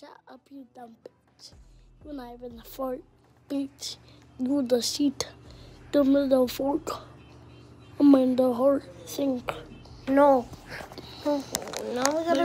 Shut up, you dumb bitch. You're not even a fart, bitch. You're the seat, the middle fork. I'm in the heart sink. No. No, no.